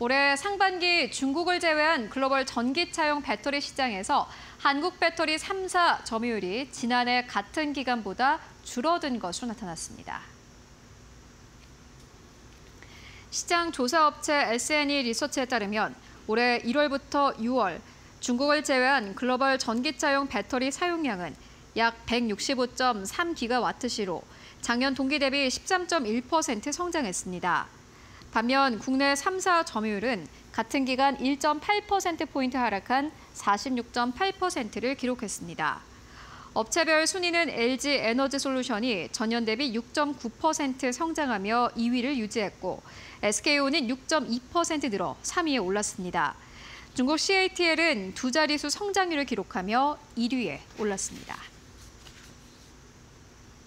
올해 상반기 중국을 제외한 글로벌 전기차용 배터리 시장에서 한국 배터리 3사 점유율이 지난해 같은 기간보다 줄어든 것으로 나타났습니다. 시장 조사업체 SNE 리서치에 따르면 올해 1월부터 6월 중국을 제외한 글로벌 전기차용 배터리 사용량은 약 165.3기가와트시로 작년 동기 대비 13.1% 성장했습니다. 반면 국내 3사 점유율은 같은 기간 1.8%포인트 하락한 46.8%를 기록했습니다. 업체별 순위는 LG 에너지 솔루션이 전년 대비 6.9% 성장하며 2위를 유지했고 SK온은 6.2% 늘어 3위에 올랐습니다. 중국 CATL은 두 자릿수 성장률을 기록하며 1위에 올랐습니다.